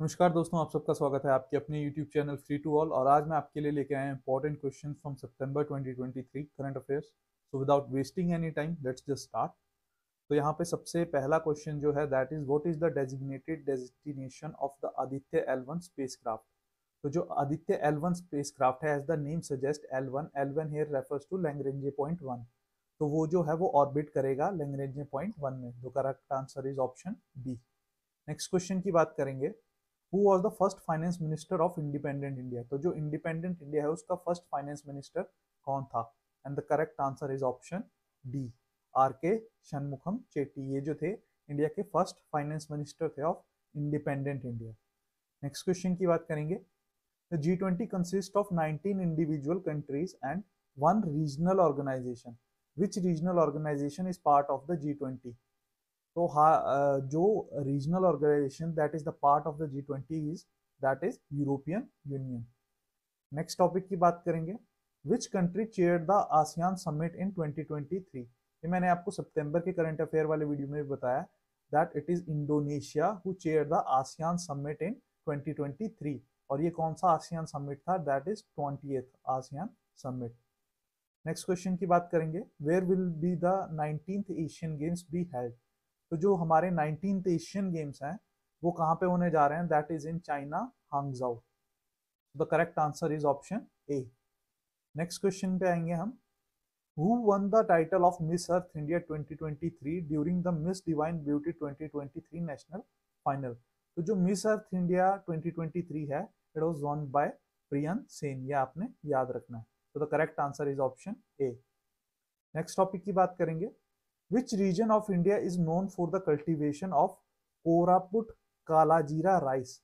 नमस्कार दोस्तों, आप सबका स्वागत है आपके अपने YouTube channel free to all और आज मैं आपके लिए लेके आया important question from September 2023 current affairs so without wasting any time let's just start तो यहाँ पे सबसे पहला क्वेश्चन जो है that is what is the designated destination of the Aditya L one तो जो आदित्य एल वन है as the name suggest L one L one here refers to Lagrange point one तो वो जो है, वो ऑर्बिट करेगा लैंग्रेंजे पॉइंट वन में। जो correct answer is option B next question की बात करेंगे। Who was the first finance minister of independent India तो जो इंडिपेंडेंट इंडिया है, उसका फ़र्स्ट फाइनेंस मिनिस्टर कौन था? And the correct answer is option D R K Shanmukham Chetty ये जो थे इंडिया के फ़र्स्ट फाइनेंस मिनिस्टर थे of independent India next question की बात करेंगे। The G20 consists of 19 individual countries and one regional organization. Which regional organization is part of the G20? तो हाँ जो regional organisation that is the part of the G twenty is that is European Union next topic की बात करेंगे which country chair the ASEAN summit in 2023 ये मैंने आपको सितंबर के करंट अफेयर वाले वीडियो में भी बताया that it is Indonesia who chair the ASEAN summit in 2023 और ये कौन सा आसियान समिट था? That is twenty ASEAN summit next question की बात करेंगे where will be the nineteen Asian games be held तो जो हमारे नाइनटीन एशियन गेम्स हैं, वो कहाँ पे होने जा रहे हैं? That is in China Hangzhou the correct answer is option A next question पे आएँगे हम. Who won the title of Miss Earth India 2023 during the Miss Divine Beauty 2023 national final तो जो मिस अर्थ इंडिया 2023 है it was won by Priyan Sen ये आपने याद रखना है. तो the correct answer is option A next topic की बात करेंगे. Which region of India is known for the cultivation of Koraput Kalajeera rice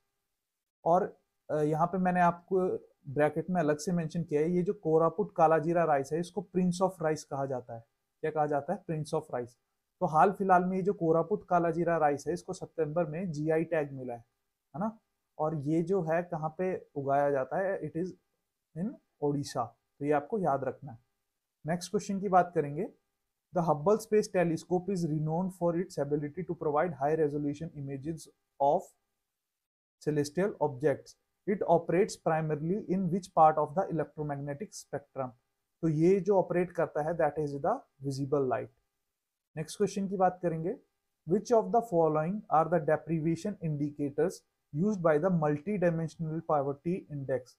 और यहाँ पे मैंने आपको ब्रैकेट में अलग से मेंशन किया है, ये जो कोरापुट कालाजीरा राइस है, इसको प्रिंस ऑफ़ राइस कहा जाता है। क्या कहा जाता है? प्रिंस ऑफ़ राइस तो हाल फ़िलहाल में ये जो कोरापुट कालाजीरा राइस है, इसको सितंबर में जीआई टैग मिला है है ना? और ये जो है, कहाँ पे उगाया जाता है? इट इज़ इन ओडिशा तो ये आपको याद रखना है। नेक्स्ट क्वेश्चन की बात करेंगे। The Hubble Space Telescope is renowned for its ability to provide high resolution images of celestial objects. It operates primarily in which part of the electromagnetic spectrum? तो ये जो ऑपरेट करता है that is the visible light next question की बात करेंगे which of the following are the deprivation indicators used by the multi dimensional poverty index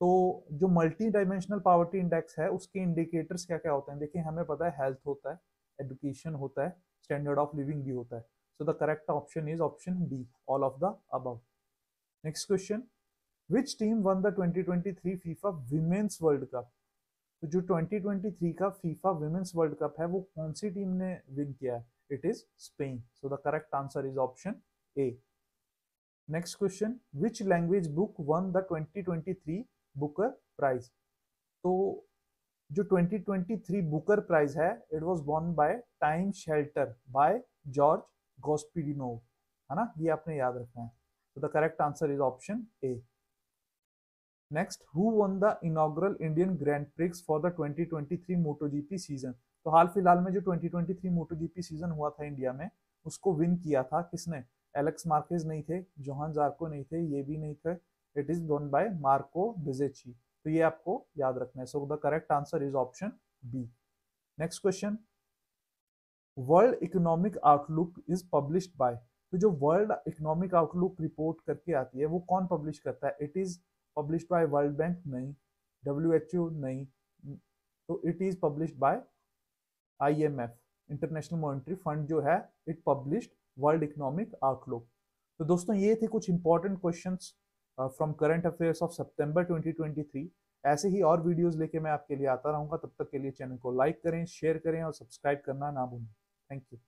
तो जो मल्टी डायमेंशनल पावर्टी इंडेक्स है, उसके इंडिकेटर्स क्या क्या होते हैं? देखिए, हमें पता है हेल्थ होता है एजुकेशन होता है स्टैंडर्ड ऑफ़ लिविंग भी होता है। So the correct option is option D all of the above next question which team won the 2023 FIFA women's world cup तो जो 2023 का फीफा विमेन्स वर्ल्ड कप है, वो कौन सी टीम ने विन किया है? It is Spain so the correct answer is option A next question which language book won the 2023 Booker prize तो जो 2023 बुकर प्राइज है it was won by time shelter by George Gospodinov है ना? ये आपने याद रखना है। तो the correct answer is option A next who won the inaugural Indian grand prix for the 2023 MotoGP season तो हाल फ़िलहाल में जो 2023 मोटोजीपी सीज़न हुआ था इंडिया में, उसको विन किया था किसने? एलेक्स मार्केज नहीं थे जोहान जार्को नहीं थे, ये भी नहीं थे it is done by Marco Bezzecchi तो ये आपको याद रखना है। So the correct answer is option B next question world economic outlook is published by तो जो वर्ल्ड इकोनॉमिक आउटलुक रिपोर्ट करके आती है, वो कौन पब्लिश करता है? It is publish by world bank नहीं. डब्ल्यू एच यू नहीं. तो it is published by I M F international monetary fund जो है it published world economic outlook तो दोस्तों, ये थे कुछ important questions from current affairs of September 2023 ऐसे ही और वीडियोस लेके मैं आपके लिए आता रहूँगा। तब तक के लिए चैनल को लाइक करें शेयर करें और सब्सक्राइब करना ना भूलें। Thank you